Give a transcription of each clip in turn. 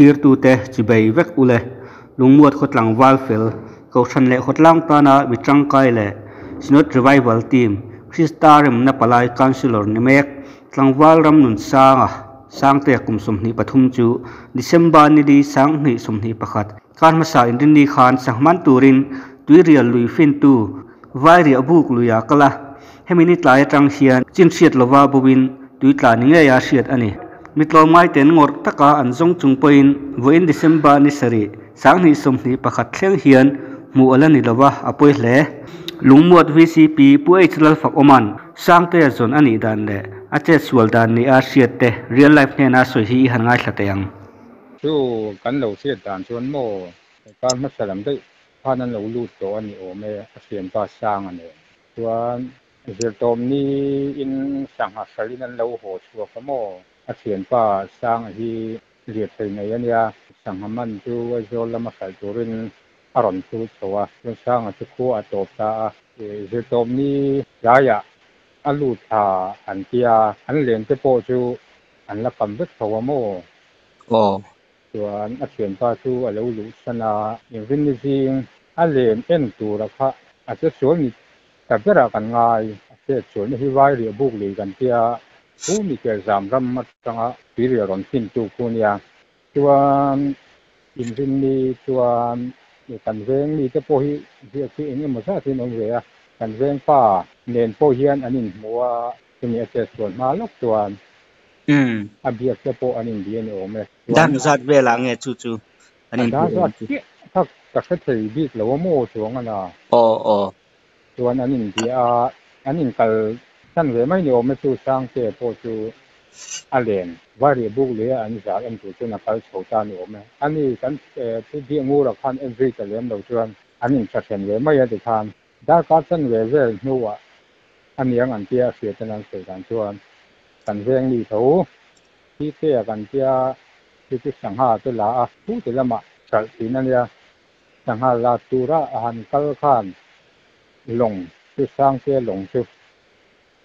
thir tu te chi bei vek ule lungmuat khotlang wal fel ko than le khotlang ta na mi tangkai le sinot revival team christarem na palai councilor ni mek tlangwal ram nun sanga sang te kum sum ni pathum chu december ni di sang ni sum ni pakhat kan ma sa indin ni khan sangman turin tui rial lui fin tu vai ri abuk luya kala hemini tlai tang hian chin siat lova buwin tui tla ni nge ya siat ani mitlo mai ten ngor taka an zong chung poin voin december ni sari sang ni sum ni pakhat thleng hian mu ala ni lova apoi hle lungmuat vcp puai chlal fak oman sang te zon ani dan le ache sual dan ni a siat te real life ne na soi hi han ngai thla te yang chu kan lo siat dan chuan mo kan ma salam dei phan an lo lu to ani o me a sian pa sang ani chuan zir tom ni in sang ha salin an lo ho chua ka mo a sian pa sang hi liet thei nei ania sang haman chu wa zol lama khal turin aron chu chowa chuan sang a chu khu a top ta a zir tom ni ya ya a lu tha an tia an len te po chu an la kam vek thawa mo oh ส่วน อาเขียนป้าชูอะไรรู้สนาอย่างวินิจิงอาเลนเอ็นตัวละค่ะอาจจะสวนมีแต่ก็รักันง่ายอาจจะสวนที่ไว้เรียบุกเลยกันเดียผู้มีเกี่ยวสามรำมาจังอ่ะปีเรียรอนทิ้งตัวคนยาส่วนอินฟินีส่วนกั นเวงมีจะโพหิเรียกที่นี่มันซะที่น้องเรียกันเวงป้าเน้นโพเฮียนอันนี้มัวจะมีอาจจะส่วนมาลกตัว um abiak te po anin bien o me dan zat ve la nge chu chu anin da za ti ta ka ka te bi lo mo chuang ana o o chuan anin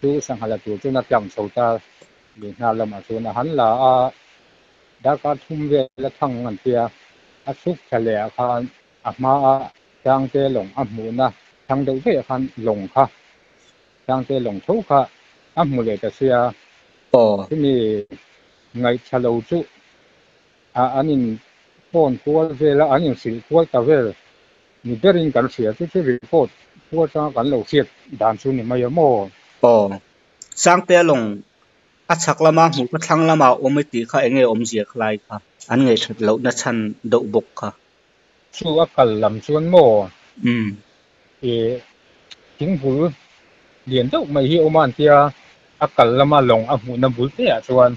tu sang hala tu chu na pyang so ta ni na lam a chu na han la a da ka thum ve la thang an tia a suk chale a khan a ma a sang te long a mu na thang do ve khan long kha sang te long thu kha a mu le ta sia po sang pe long a chak lama mu ka thlang lama om ti kha enge om zia khlai kha an nge that lo na chan do bok kha chu a kal lam chuan mo um e ting bu liền đâu mày hi oman tia a kal lama long a mu na bul te a chuan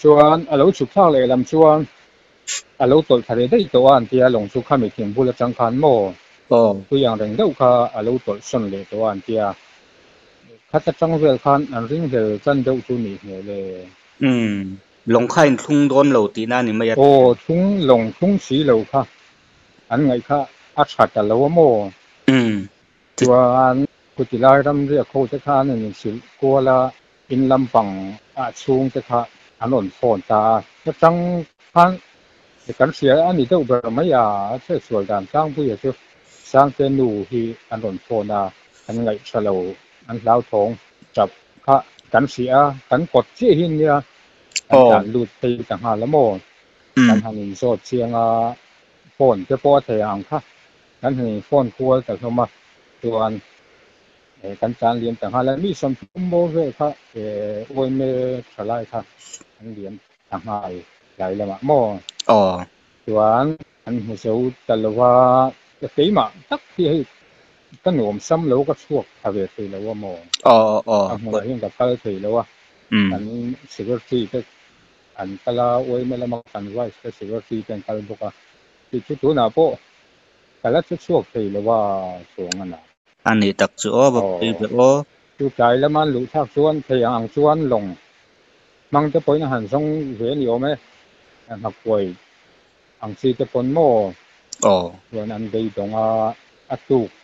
chuan a lo chuk thang le lam chuan a lo tol thare dei to an tia long chu kha mi ting bul a chang khan mo ตัวอย่างเร่งเดาค่ะอาลูตอลสันเลยตัวอันที่ เขาจะจ้างเราคันอั他装饰看，คือ战斗处理เ。嗯，龙看冲端楼的那你们也。哦，冲龙冲西楼卡，ง爱卡阿查的楼么？嗯，ต้นฤดูหนาเนี่ยไม่รู้โอ้ช่วอันกุจิลาทำเรียกโคจะค่าหนึ่งสิกัวละอินลำปังอาชูงจะค่าอันอ่นฟอนตาจะจังพันกันเสียอันนี้เจ้าแบบไม่ยาเชื่อสวยการสร้างผู้ใหญ่เชื่อสร้างเจนูที่อันอ่นฟนตาอันไงฉลา อันลาวทงจับพระกันเสียกันกดเสียหินเนี่ยอันการลูดตีต่างหาละโมกันหันโสดเชียงอะฝนเจ้าพ่อเทียงค่ะกันหันฝนครัวแต่ทำมาตัวนกันจานเรียนต่างหาแล้วมีสมทุมโมเสค่ะเออโวยเมฆลายค่ะอันเรียนต่างหาใหญ่ละมะโมอ๋อตัวอันหันเสียวต่ละว่าจะตีมาตักที่ sil ko la in lampang a chung te kha an on phone ta ta chang khan de kan sia ani deuh ber mai a che sual dan tang bu ye chu sang te nu hi an on phone a an ngai chalo an lau thong chap kha kan sia kan kot chi hin nia an dan lut te ta ha la mo kan hanin so chiang a phone te po the ang kha kan hanin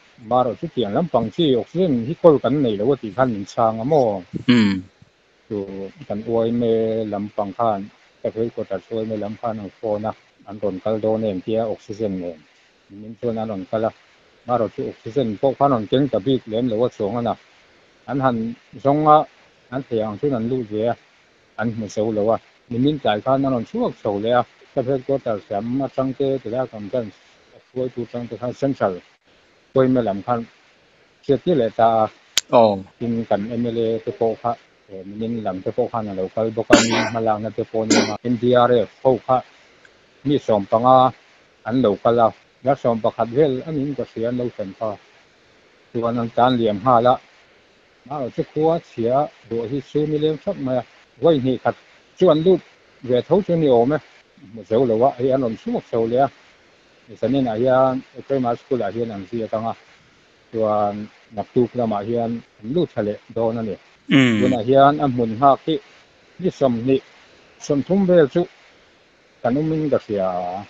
na maro chu tiang lam pang chi oxygen hi kol kan nei lo ti khan min changa mo um tu kan oi me lam pang khan ka phei ko ta soi me lam khan ang phone na an ron kal do nem tia oxygen nem min chuan an ron kala maro chu oxygen po khan on keng ta bik lem lo wa chong ana an han zonga an thiang chu an lu je an mu so lo wa min min tai khan an ron chuak so le a ka phei ko ta sam ma chang te te la kam kan suai tu chang te khan central me lam khan chia ti le ta o tin kan MLA te po kha eh, min lam te po kha na local bokan malang na te po ni ma NDRF po kha mi som panga an local la ya som pakhat vel anin ko sia no sen kha tuan an tan liam ha la ma ro chu kwa chia do hi su mi lem thap ma wai ni khat chuan lut ve thau chu ni ome mo zeu lo wa ai an on su mo so le a sanin ah hian primary uh, school ah hian an zia tanga chuan naptu khlamah hian an lu thale dawn ani tuna hian a hmun hak hi ni som ni som thum vel chu kanumin da sia um, uh,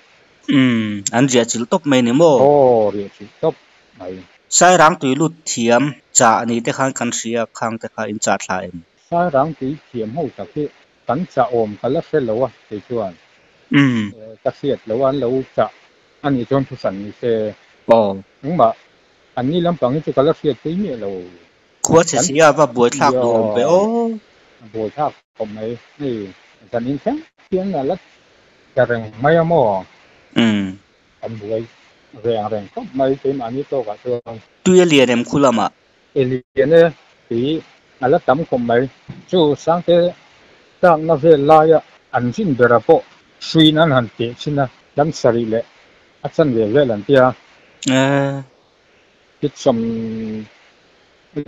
um, um an zia um, mm. mm. chil top mai ni mo o oh, ri chi top mai. Sai rang tui lu thiam cha ni te khan kan sia khang te kha in cha thla em. Sai rang tui thiam ho ta ki kan cha om kala fel lo wa te chuan. Um ta siat lo an lo cha anh chọn phụ sản thế bỏ nhưng mà anh đi làm bằng cái cái là phiền tới nhẹ rồi quá chỉ sĩ và buổi thạc đồ dạ. bé ô. Buổi thạc không mấy thì dần in sáng tiếng là lắc cái rừng mấy mò ừ. Anh buổi rèn rèn khóc mấy cái mà như tôi cả tôi tuy liền em khu làm à liền đấy thì là lắc tắm không mấy chú sáng thế sáng nó về lại anh xin berapo suy nan hẳn tiện xin là đắm sari lệ. อัศนเวเวลันเตียคิดสม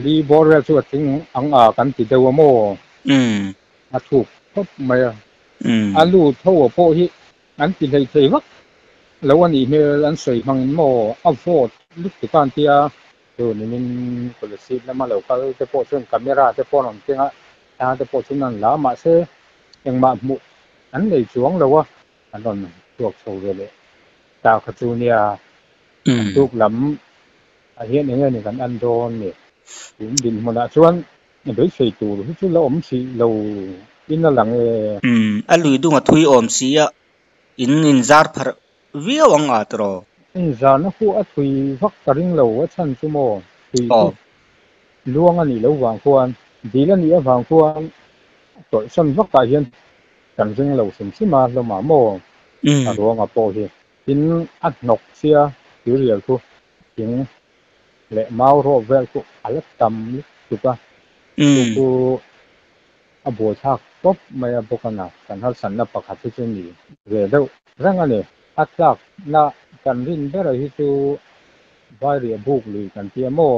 ดีบอรเรลสุดทิ้งอังอากันติดเดวโมอืมอาถูกพบมาอืมอาลูทั่วโพฮิอันติดไทยไทวักแล้ววันนี้เมื่ออันสวยมังโมอัฟโฟดลุกติการเตียดูนี่มันคนละสิบแล้วมาแล้วก็จะโพสต์กล้องราจะโพสต์ของเจ้ถ้าจะโพสต์นั่นแล้วมาเสยังมาหมุอันในช่วงแล้วว่าอันนั้นตัวโชว์เลยa thui vak ka ring lo a chan chu mo thui อ๋อ luang ani lo wang khuan dil ani a wang khuan toy san vak ka hian kan ring lo sim sima lo ma mo อืม a ruang a po hi tin a nok sia ti rial ku tin le mau ro vel ku ala tam tu pa อืม ku a bo thak pop mai a bokana kan hal san na pakhat chu ni ve do rang ani a tlak na kan rin bera hi chu vai ri buk li kan tia mo อืม ti ri ron fin tu ti mi te zam ram a chang hian lui pakhat lo luang ta ania chu chu wa ri buk li ania tang ha po hi a lut chho re na sa chi na tun man kho te pon an kho ha pon tang ha man na ber hi ni le si na ti mi chu ti tu re lan kho ta ga hian a di sang khop mai a tu na sang te sang na kan rin na la ber po hi tui rial ne na anin fin na tui rial a ron fin na tak in at nok sia tirial thu in le mau ro vel ku alat tam tu ka tu a bo thak top mai a bokana kan hal san na pakhat chu ni re de rang ane atlak na kan rin bera hi chu vai ri buk lui kan ti mo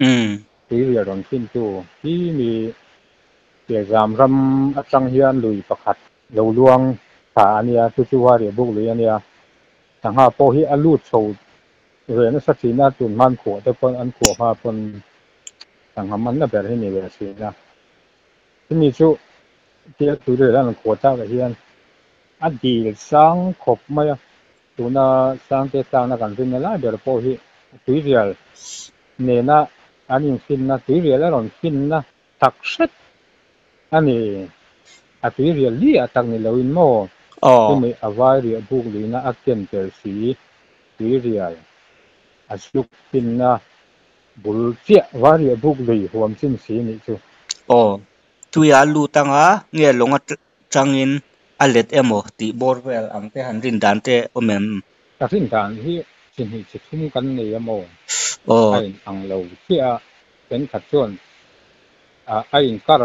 mm tirial ron tin tu hi mi ke gam ram atang hian lui pakhat lo luang ขาเนี่ยทุกๆว่าเรียบุกเลยเนี่ย สังหาโปฮิอลูดโซเรนสักสีนาจุนมันขัวแต่คนอันขัวพาคนสังหามันน่ะแบบให้มีเวสีนะที่มีชุเที่ยตัวเรื่วงนั้นขัวเจ้ากับเฮียนอดีตสร้างขบไม่ตัวน่ะสร้างเตสร้านักการสินนั่นแหละเดี๋ยโปฮิตุยเรียลเนน่ะอันนี้ฟินนะตุยเรียลแล้วหล่นฟินนะทักษิษอันนี้อตุยเรียลลี่ตักนี่เลวินโม Oh. Kumi avai ria buk lina akem ter si si ria. Asuk tin na bul tia vai ria buk li huam sin si ni chu. Ờ. Oh. Tu ya lu tanga nge longa changin alet emo ti borwell ang te han rin dan te omem. Rin dan hi sin hi chi thum kan ni emo. Oh. Ờ. Ain ang lo tia pen khat chuan. A ain kar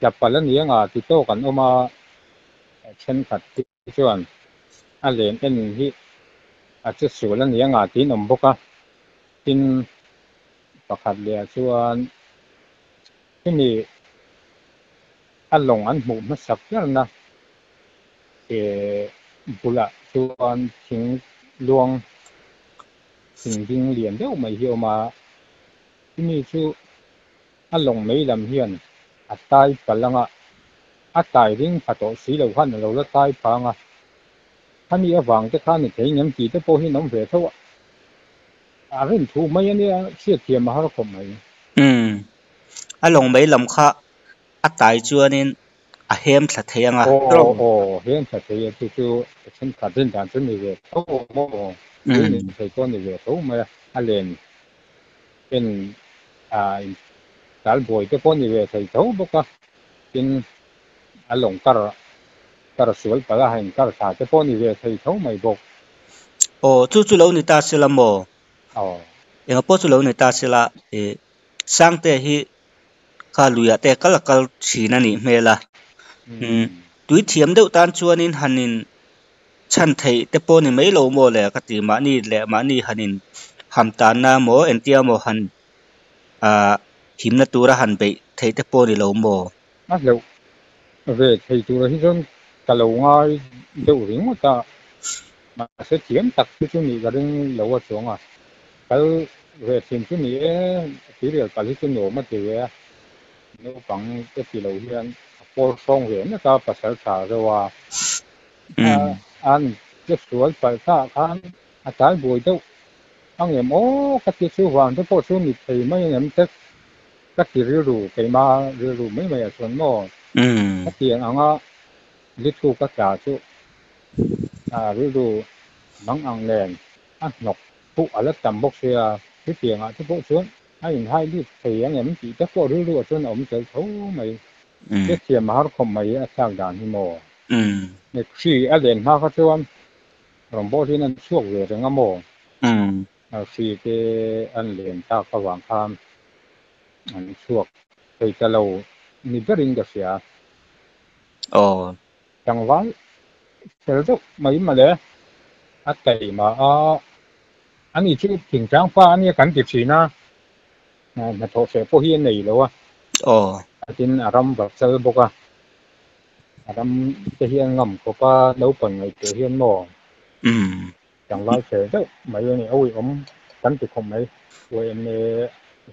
chapalan yang a ti to kan oma chân phật tí chuẩn à liền tên hi à chú sửa lên liền ngà tí nồng bốc á. Tin bạc hạt liền chuẩn cái này à lồng ăn mù mất sập chứ là thì bù lạ chuẩn chính luông. Chính chính liền đâu mà hiểu mà. Cái này chú à lồng mấy làm hiền à tai bà lăng á a tai ring pha to si lo han lo la tai pa à, han ni awang te khan ni thei nyam ti te po hi nom ve tho à, rin thu mấy anh a sia ti mà har khom mai Ừ, a long mai lam kha a tai chu nên a hem tha thei anga o o hem tha thei tu tu chen ka den chân chen ni ve tho mo ni thei ko ni ve tho ma a len in a dal boy te ko ni ve thei tho boka in tin along kar kar sual pala hain kar sa te poni ve sai tho mai bok o chu chu lo ni ta sila mo o yang po chu lo ni ta sila e sang te hi ka luya te kal kal china ni mela um tui thiam deuh tan chuanin hanin chan thei te poni mai lo mo le ka ti ma ni le ma ni hanin ham tan na mo en tia han a him na tura han be thei te po ni lo mo a lo về thầy tura hi ron ka lo ngai deu ring ta mà sẽ chiếm tặc cái chỗ này cái lâu ở xuống à. Cái về tìm chỗ này chỉ là cái chỗ nhỏ mà thì về nếu bằng cái gì lâu bộ phong hiện nó ta phải sợ sợ rồi à. Anh cái số phải ta anh à trái bùi đâu. Anh em ô cái cái số vàng cái bộ số này thì mấy em tức các kỳ rượu cái mà rượu mấy mấy xuân mò. các tiền anh á lít thu các cả chỗ à rượu rượu nắng ăn lên ăn ngọc phụ ở lớp tầm bốc xe cái tiền à cái bộ xuống hai nghìn hai đi thì anh em chỉ chắc có rượu rượu trên ông chơi thấu mày cái tiền mà không mày sang đàn thì mò này khi ở lên mà các chỗ rồi bộ thì nó suốt về rồi ngắm mò à khi cái anh lên ta có vàng tham an chuak thei ta lo ni berin ka sia oh tangwal sel zo mai ma le a tai ma a ani chu thing chang pa ani kan ti china na na tho se po hi nei lo wa oh tin aram va sel boka aram te hian ngam ko pa lo pan ngai te hian mo um tangwal se zo mai ni oi om kan ti khom mai we ne zong pon à trả lại cầu thần tiết chi tiếng zong cho pon à chẳng cái lúc ka à lấy nó tôm lẽ mày ừ cho nên em ăn chung quang em nè ăn nibberinga fiha. Oh. Yanwal serdo mai male atai ma a ani chi thỉnh trang pha ani kan ti chi na na na tho se po hi nei lo wa. Oh. Atin aram va sel boka. Aram te hi ngam ko pa lo pan ngai te hian mo. Mm. Yanwal serdo mai ni oi om kan ti khom mai. Wo em ne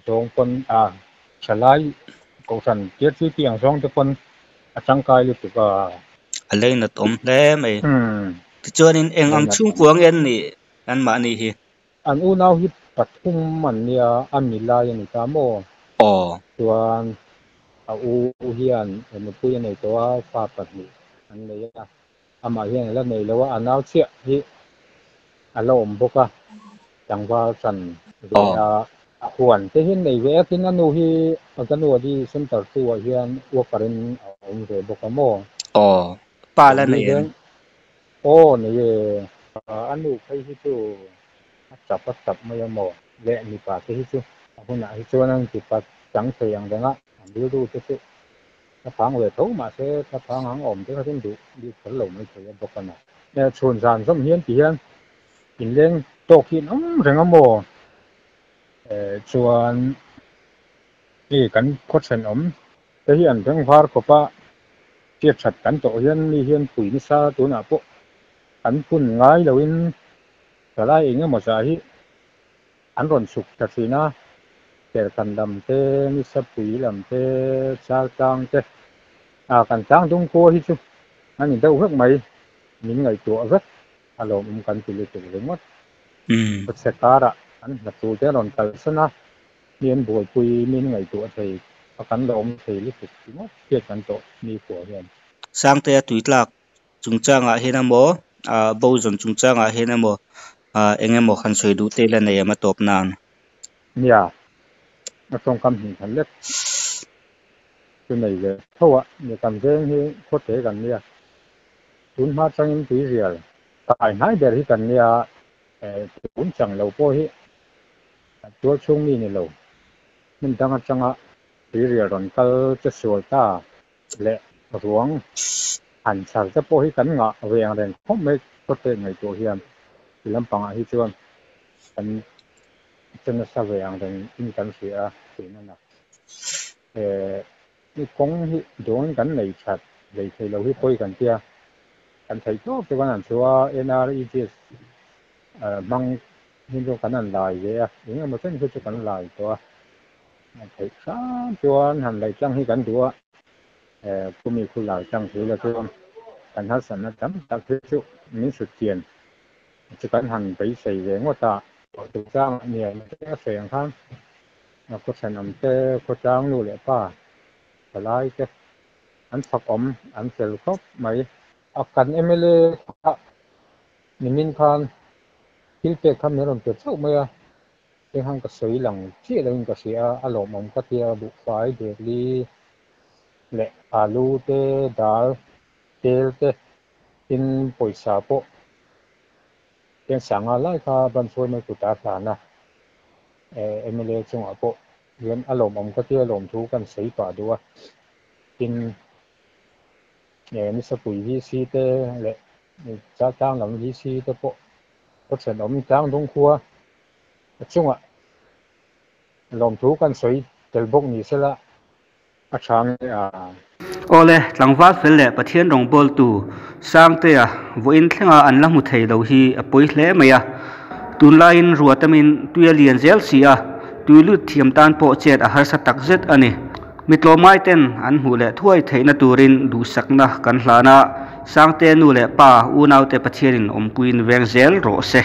dong pon a chalai cầu sẵn tiết suy tiền xong cho con à, trăng cài được tụi cả à lên là tôm lẽ mày cho nên anh ăn chung cuống anh nè anh mà nè hi ăn u nào hi bắt hung mình nè ăn mì lai nè cá mò ồ. Ăn, à u hiền em một cái này tụi pha bật nè anh này à. Ăn mà hiền là này là ว่า ăn nào chia hi ăn lẩu bốc à chẳng qua sẵn rồi à, huan te hin nei ve tin anu hi pakanu di center tu a hian workerin ong ve boka mo o pa la nei o nei anu khai hi chu chap chap mo ya mo le ni pa te hi chu huna hi chu nang ti pa chẳng thể yang dang a lu lu te se ta phang về thấu mà sẽ ta phang hang ổn thế nó cũng đủ đi phấn lồng mới thấy bọc cần này nè chuồn sàn rất hiến thì hiến in lên tổ khi nóng rừng chuan i kan khawthren awm te hian reng var khawpa chia that kan tawh hian mi hian pui ni sa tunah pawh kan phun ngai loin salai engemaw zah hi an rawn suk tha thlina perkan lam te ni sa pui lam te chal tang te à kan tang dung ko hi chu ani deuh vek mai min ngai tuah vek a lawm um kan ti le tu ringot um sekara an na tu te ron kal sana mien boi pui min ngai tu thei a kan lom thei li tu ti mo ke kan to ni ko hian sang te tui tlak chung changa hena mo a bo zon chung changa hena mo a enge mo khan soi du te la nei ma top nan ya na song kam hin kan let tu nei ge thowa ni kam jeng hi kho te kan nia tun ma chang in tui rial tại nãy giờ thì cần nhà bốn chẳng lâu po hi chúa chung mi này lâu mình đang ở trong á thì rìa rồi cơ cho sửa ta lệ ruộng hành sản cho po hi cắn ngọ về đèn không mấy có tên ngày tuổi hiền thì lâm bằng hi chuan anh chân nó sao về đèn in cắn sửa thì nó nè cái công doon kan nei chat dei thei lo hi poi kan tia kan thei to ke wan an chua NREGS mang hin do kan an lai ve a ing ma chen chu kan lai to thei sa chuan han lai chang hi kan tua kumi khu lai chang thi la chuan kan ha san na tam tak thi chu min su tiền chu kan han bai sei ve ngo ta tu chang ne ne se ang khan ko san am te ko chang lu le pa ลายเจอันสักอมอันเซลก็ไม่อาการเอเม nhưng cho cảnh hành lại vậy à? Những em mà cái cho cái lại cho thì sao cho hành lại chẳng hay cảnh chùa, ờ cũng như khu lại chẳng thế là cho cảnh hát sẵn nó chấm ta thế chứ những sự tiền cho cảnh hành bị xảy về ngô ta thực ra nhiều cái sẹn khác nó có sẵn nằm cái có trang luôn lẽ pa và lại cái. Anh sọc ống anh sẽ khóc mấy ở cảnh em lên mình mình khan kilpe kham ne ron pe chau mai a te hang ka sei lang chi lo in ka sia a lo mom ka tia bu fai de li le alu te dal tel te in poisa po ten sanga lai ka ban phoi mai ku ta ta na. E mle chung a po yen a lo mom ka tia lom thu kan sei tin ne ni sa pui vi si te le cha tang lam vi si te ko chen chung tang dong khua chunga suy từ bốc nhị sẽ là à se à ô chang a ole phải lệ le thiên đồng bol tu sang te à vô in thlenga an à la một thầy đầu hi a à. Hle mai à. in tun tâm in tuya à liền zel si tuy tuilu thiềm tan bộ chết à har sa tắc zet anh mitlo mai ten an hu le thuai theina turin du sakna kan hlana sangte nu le pa u nau te pathianin om puin veng zel se.